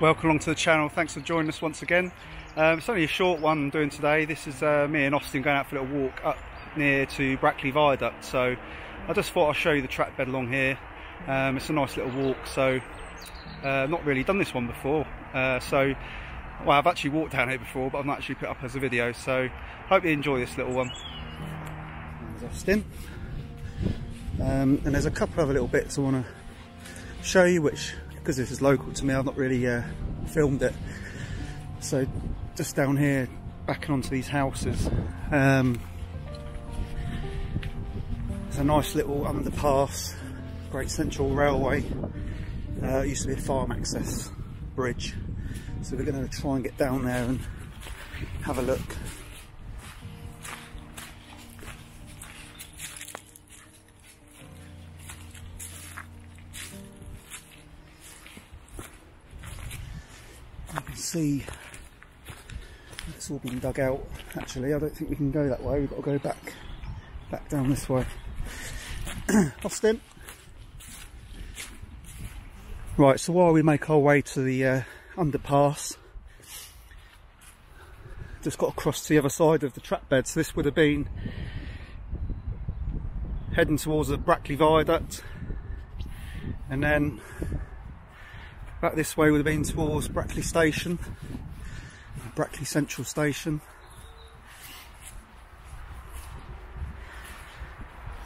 welcome along to the channel. Thanks for joining us once again. Um, it's only a short one I'm doing today. This is uh, me and Austin going out for a little walk up near to Brackley Viaduct. So I just thought I'd show you the track bed along here. Um, it's a nice little walk. So uh, not really done this one before. Uh, so well, I've actually walked down here before, but I've not actually put up as a video. So hope you enjoy this little one. There's Austin. Um, and there's a couple other little bits I want to show you, which because this is local to me, I've not really uh, filmed it. So just down here, backing onto these houses, um, there's a nice little underpass, Great Central Railway. Uh, used to be a farm access bridge, so we're going to try and get down there and have a look. See it's all been dug out. Actually, I don't think we can go that way. We've got to go back, back down this way. Austin. Right, so while we make our way to the uh, underpass, just got across to the other side of the track bed. So this would have been heading towards the Brackley Viaduct, and then back this way would have been towards Brackley Station, Brackley Central Station.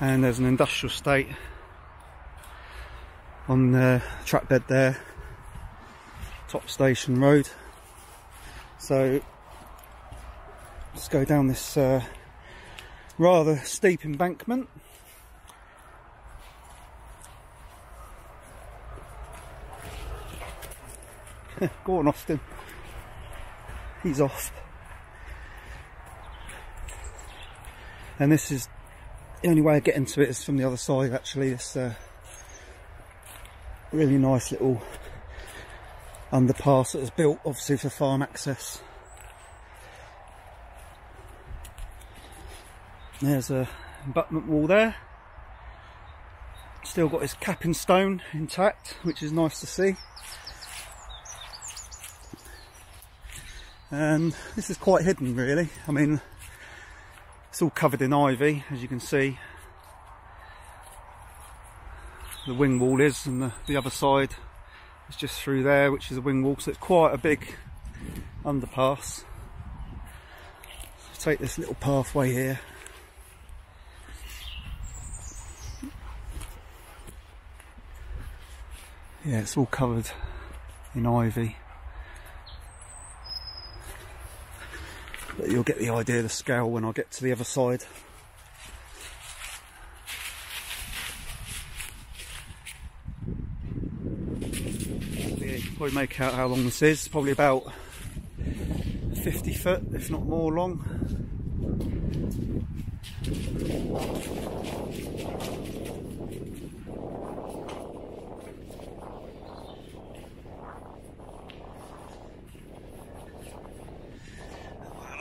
And there's an industrial estate on the track bed there, top station road. So let's go down this uh, rather steep embankment. Go on, Austin. He's off. And this is the only way of getting to it is from the other side. Actually, this uh, really nice little underpass that was built, obviously for farm access. There's a abutment wall there. Still got his cap capping stone intact, which is nice to see. And this is quite hidden really. I mean it's all covered in ivy as you can see. The wing wall is and the, the other side is just through there which is a wing wall so it's quite a big underpass. Take this little pathway here. Yeah it's all covered in ivy you'll get the idea of the scale when I get to the other side. Yeah, probably make out how long this is. Probably about 50 foot, if not more long.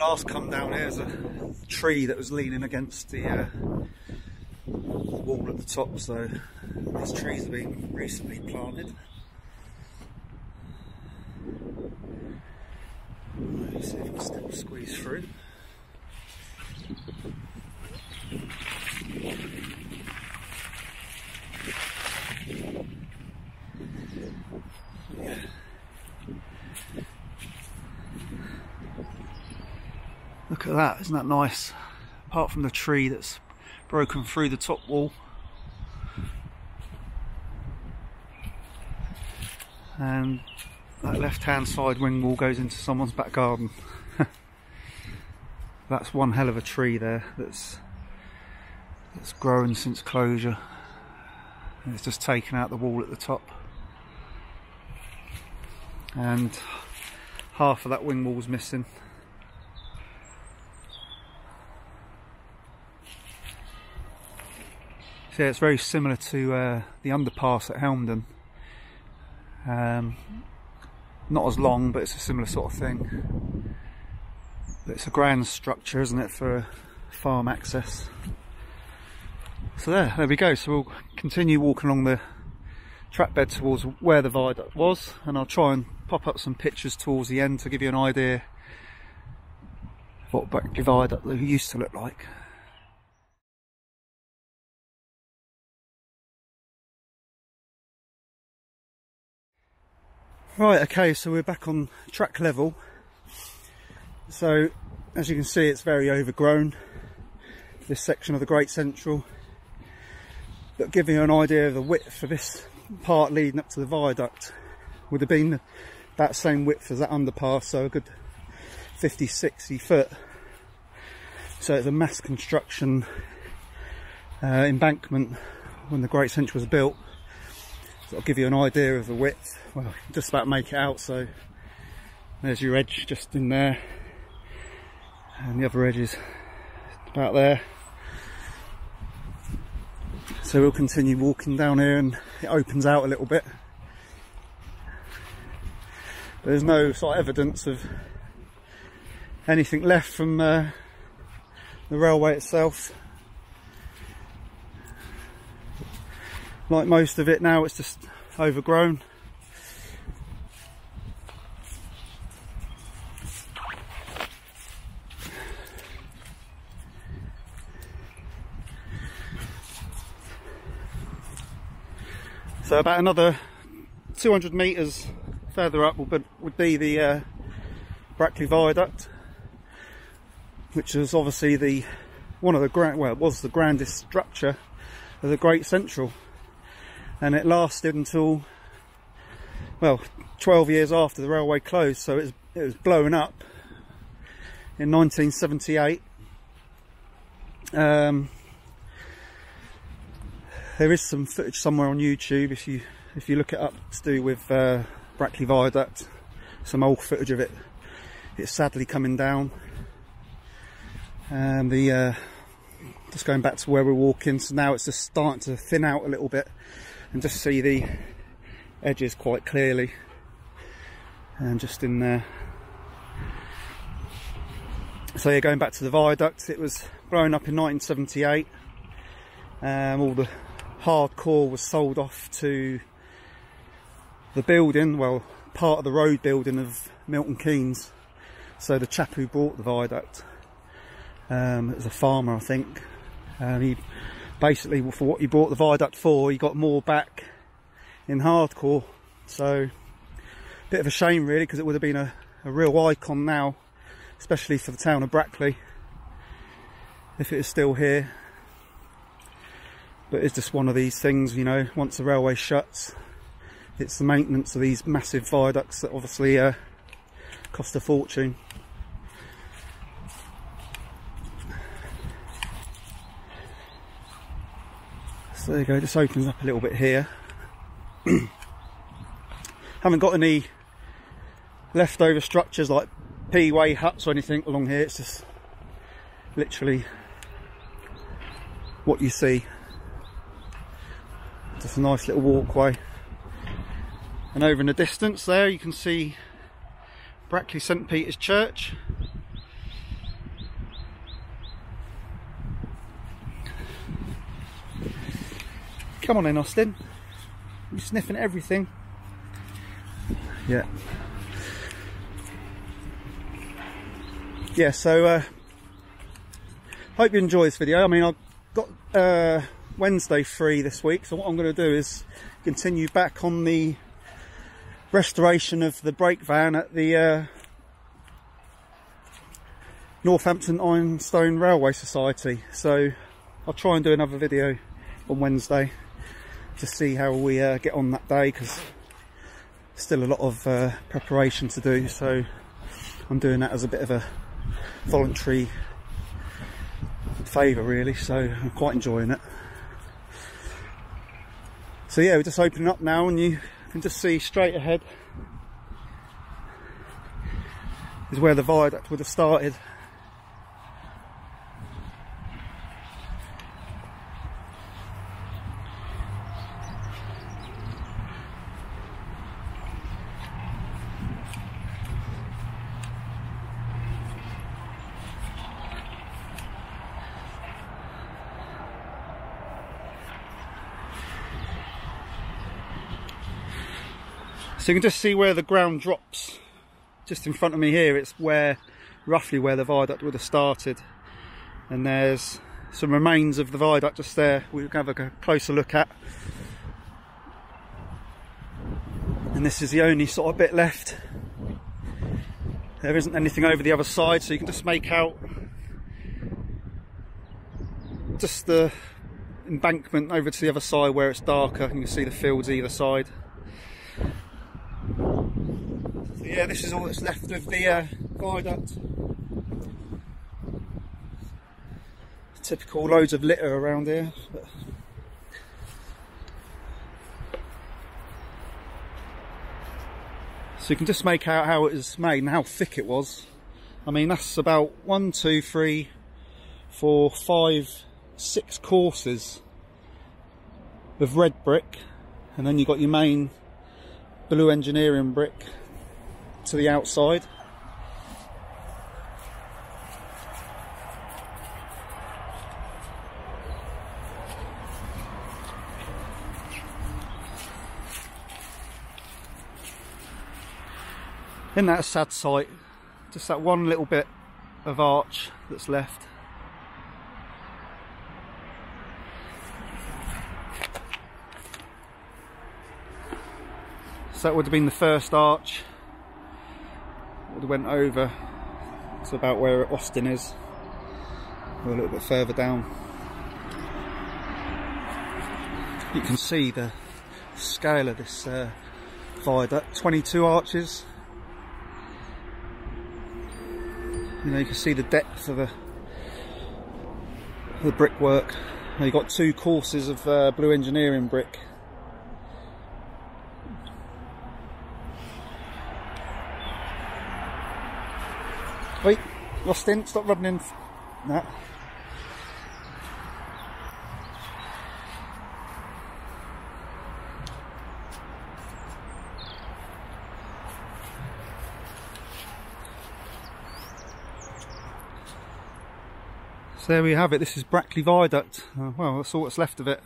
Last come down here is a tree that was leaning against the, uh, wall at the top, so these trees have been recently planted. Let's see if I can squeeze through. Look at that, isn't that nice? Apart from the tree that's broken through the top wall. And that left hand side wing wall goes into someone's back garden. that's one hell of a tree there that's that's grown since closure. And it's just taken out the wall at the top. And half of that wing wall's missing. So yeah, it's very similar to uh, the underpass at Helmdon. Um, not as long, but it's a similar sort of thing. But it's a grand structure, isn't it, for farm access. So there, there we go. So we'll continue walking along the track bed towards where the viaduct was and I'll try and pop up some pictures towards the end to give you an idea of what Brackley Viaduct used to look like. Right, okay, so we're back on track level. So, as you can see, it's very overgrown, this section of the Great Central. But giving you an idea of the width of this part leading up to the viaduct would have been that same width as that underpass, so a good 50, 60 foot. So it's a mass construction uh, embankment when the Great Central was built. I'll give you an idea of the width. Well, just about make it out, so there's your edge just in there. And the other edge is about there. So we'll continue walking down here and it opens out a little bit. There's no sort of evidence of anything left from uh, the railway itself. Like most of it now, it's just overgrown. So about another 200 metres further up would, would be the uh, Brackley Viaduct, which is obviously the one of the grand well, it was the grandest structure of the Great Central, and it lasted until well 12 years after the railway closed. So it was, it was blown up in 1978. Um, there is some footage somewhere on YouTube if you if you look it up to do with uh, Brackley Viaduct, some old footage of it. It's sadly coming down. And the uh, just going back to where we're walking, so now it's just starting to thin out a little bit and just see the edges quite clearly. And just in there. So yeah, going back to the viaduct, it was blown up in 1978. Um, all the hardcore was sold off to the building, well, part of the road building of Milton Keynes. So the chap who bought the viaduct um, was a farmer, I think. And he basically, for what he bought the viaduct for, he got more back in hardcore. So, bit of a shame really, because it would have been a, a real icon now, especially for the town of Brackley, if it is still here. But it's just one of these things, you know, once the railway shuts, it's the maintenance of these massive viaducts that obviously uh, cost a fortune. So there you go, just opens up a little bit here. Haven't got any leftover structures like P-way huts or anything along here, it's just literally what you see. Just a nice little walkway. And over in the distance there you can see Brackley St Peter's Church. Come on in Austin. You're sniffing everything. Yeah. Yeah, so uh, hope you enjoy this video. I mean, I've got uh, Wednesday free this week, so what I'm going to do is continue back on the restoration of the brake van at the uh, Northampton Ironstone Railway Society. So I'll try and do another video on Wednesday to see how we uh, get on that day because still a lot of uh, preparation to do. So I'm doing that as a bit of a voluntary favour really. So I'm quite enjoying it. So yeah, we're just opening up now and you can just see straight ahead is where the viaduct would have started So you can just see where the ground drops just in front of me here. It's where roughly where the viaduct would have started. And there's some remains of the viaduct just there We'll have a closer look at. And this is the only sort of bit left. There isn't anything over the other side, so you can just make out just the embankment over to the other side where it's darker. You can see the fields either side. So yeah, this is all that's left of the uh, viaduct. Typical loads of litter around here. So you can just make out how it was made and how thick it was. I mean, that's about one, two, three, four, five, six courses of red brick, and then you've got your main blue engineering brick to the outside. In that sad sight? Just that one little bit of arch that's left. So that would have been the first arch. Would went over to about where Austin is, or a little bit further down. You can see the scale of this uh, viaduct, 22 arches. You know you can see the depth of the, the brickwork. You've got two courses of uh, blue engineering brick wait Austin stop rubbing in that So there we have it, this is Brackley Viaduct. Uh, well, that's all that's left of it.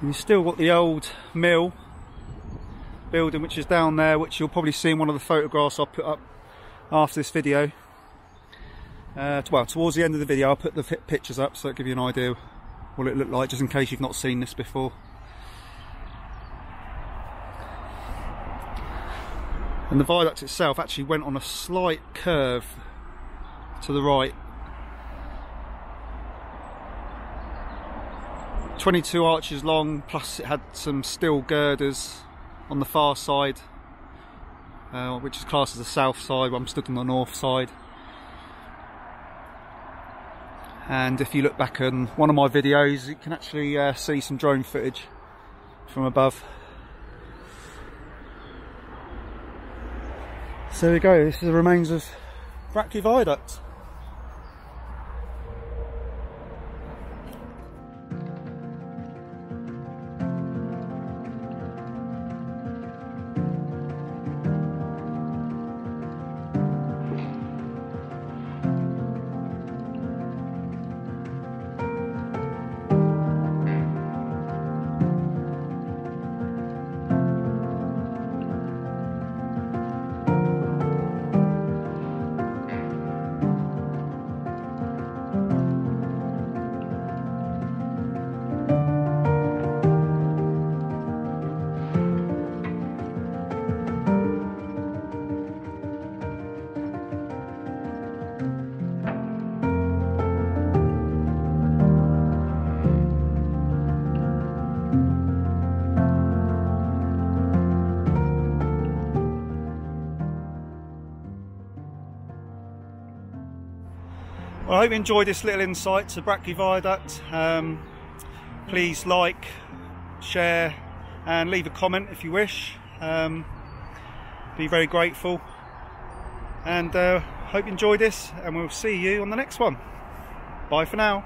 And you've still got the old mill building which is down there, which you'll probably see in one of the photographs I'll put up after this video. Uh, well, towards the end of the video I'll put the pictures up so it'll give you an idea what it looked like, just in case you've not seen this before. and the viaduct itself actually went on a slight curve to the right 22 arches long plus it had some steel girders on the far side uh, which is classed as the south side I'm stood on the north side. And if you look back on one of my videos you can actually uh, see some drone footage from above. So there we go, this is the remains of Brackley Viaduct. Hope you enjoyed this little insight to Brackley Viaduct. Um, please like, share and leave a comment if you wish. Um, be very grateful. And uh, hope you enjoyed this and we'll see you on the next one. Bye for now.